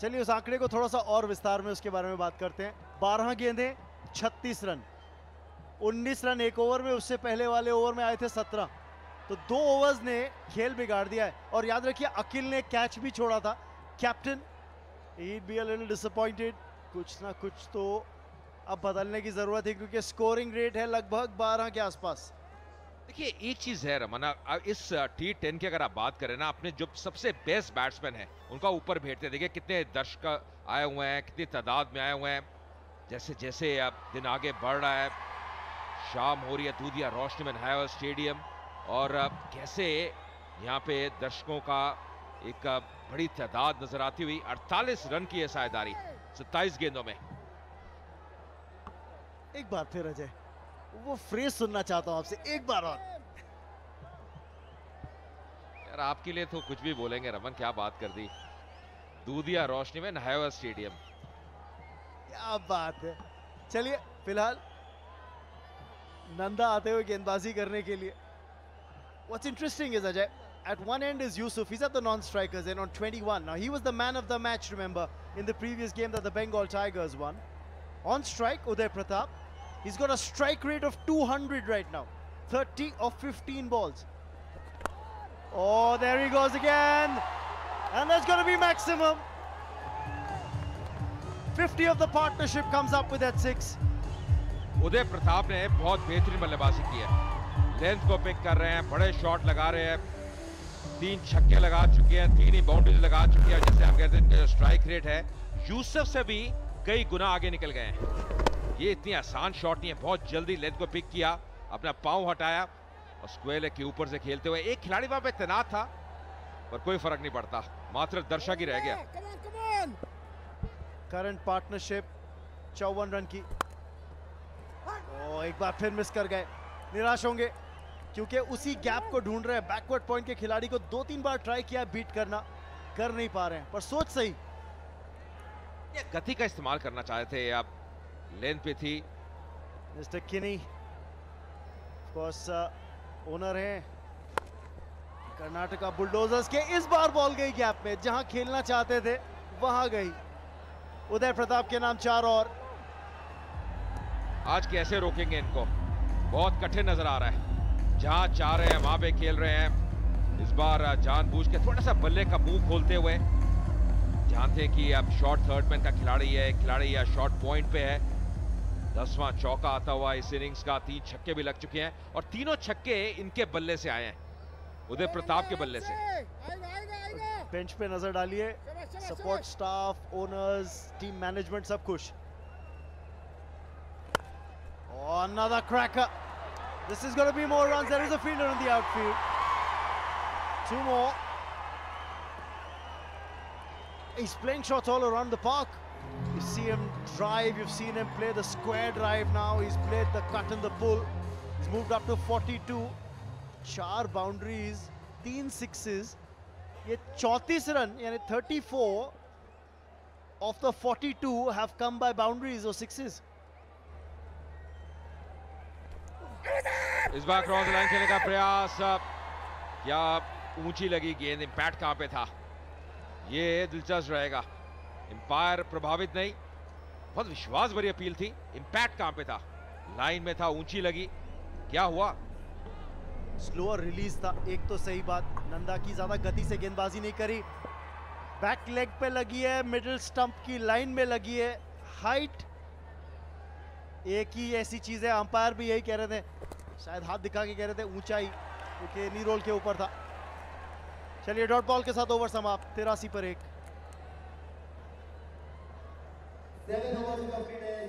चलिए उस आंकड़े को थोड़ा सा और विस्तार में उसके बारे में बात करते हैं। बारह गेंदें, छत्तीस रन। उन्नीस रन एक ओवर में, उससे पहले वाले ओवर में आए थे सत्रह। तो दो ओवर्स ने खेल बिगाड़ दिया है। और याद रखिए, अकिल ने कैच भी छोड़ा था। Captain he'd be a disappointed कुछ ना कुछ तो अब बदलने की ज़रूरत है, क्योंकि स्कोरिंग रेट है लगभग 12 के आसपास। देखिए, एक चीज़ है रमना इस टी टेन की अगर आप बात करें ना, अपने जो सबसे बेस्ट बैट्समैन है, उनका ऊपर भेजते देखिए, कितने दर्शक आए हुए हैं, कितनी तादाद में आए हुए हैं। जैसे जैसे अब दिन आगे बढ़ रहा है, शाम हो रही है, दूधिया रोशनी में नहाया स्टेडियम। और कैसे यहाँ पे दर्शकों का एक बड़ी तादाद नज़र आती हुई 48 रन की है सायदारी 27 गेंदों में। एक बार फिर, अजय। वो फ्रेज सुनना चाहता हूँ आपसे एक बार और यार आपके लिए तो कुछ भी बोलेंगे रमन क्या बात कर दी दूधिया रोशनी में नहाया स्टेडियम क्या बात है चलिए फ़िलहाल नंदा आते हुए गेंदबाजी करने के लिए What's interesting is Ajay, at one end is Yusuf, he's at the non-strikers and on 21. Now he was the man of the match, remember, in the previous game that the Bengal Tigers won. On strike, Uday Pratap. He's got a strike rate of 200 right now. 30 of 15 balls. Oh, there he goes again. And there's going to be maximum. 50 of the partnership comes up with that six. Uday Pratap ने बहुत बेहतरीन बल्लेबाजी की है length को pick कर रहे हैं बड़े शॉट लगा रहे हैं तीन छक्के लगा चुके हैं तीन ही बाउंड्रीज लगा चुके हैं जैसे हम कहते हैं स्ट्राइक रेट है यूसुफ से भी कई गुना आगे निकल गए हैं ये इतनी आसान शॉट नहीं है। बहुत जल्दी लेंथ को पिक किया अपना पाँव हटाया और स्क्वेल के ऊपर से खेलते हुए एक खिलाड़ी वहाँ पे तैनात था पर कोई फ़र्क नहीं पड़ता। मात्र दर्शक ही रह गया। करंट पार्टनरशिप चौवन रन की। ओ, एक बार फिर मिस कर गए। निराश होंगे क्योंकि उसी गैप को ढूंढ रहे हैं। बैकवर्ड पॉइंट के खिलाड़ी को दो तीन बार ट्राई किया बीट करना कर नहीं पा रहे हैं। पर सोच सही। गति का इस्तेमाल करना चाहते थे आप। लेंथ पे थी। मिस्टर किनी कोर्स ओनर हैं। कर्नाटका बुलडोजर्स के इस बार बॉल गई गैप में जहाँ खेलना चाहते थे वहाँ गई। उदय प्रताप के नाम चार और। आज कैसे रोकेंगे इनको? बहुत कठिन नज़र आ रहा है। जहाँ चाह रहे हैं वहाँ पे खेल रहे हैं। इस बार जानबूझ के थोड़ा सा बल्ले का मुँह खोलते हुए। जानते हैं कि अब शॉर्ट थर्ड मैन का खिलाड़ी है खिलाड़ी या शॉर्ट पॉइंट पे है। दसवां चौका आता हुआ इस इनिंग्स का तीन छक्के भी लग चुके हैं और तीनों छक्के इनके बल्ले से आए हैं उदय प्रताप के बल्ले से बेंच पे नज़र डालिए support staff owners team management सब खुश Oh, another cracker. This is going to be more runs. There is a fielder in the outfield. Two more. He's playing shots all around the park. You see him drive, you've seen him play the square drive now. He's played the cut and the pull. He's moved up to 42. चार boundaries तीन sixes ये 34 run यानी 34 of the 42 have come by boundaries or sixes. इस बार cross line खेलने का प्रयास या ऊंची लगी गेंद इंपैक्ट कहां पे था ये दिलचस्प रहेगा अंपायर प्रभावित नहीं। बहुत विश्वास भरी अपील थी। इंपैक्ट कहाँ पे था? लाइन में था, ऊँची लगी। क्या हुआ? स्लोअर रिलीज़ था। एक तो सही बात, नंदा की ज़्यादा गति से गेंदबाजी नहीं करी। बैक लेग पे लगी है मिडिल स्टंप की लाइन में लगी है। हाइट एक ही ऐसी चीज़ है अंपायर भी यही कह रहे थे। शायद हाथ दिखा के कह रहे थे, ऊंचाई, क्योंकि नी रोल के ऊपर था। चलिए डॉट बॉल के साथ ओवर समाप्त। तिरासी पर एक। They will have to complete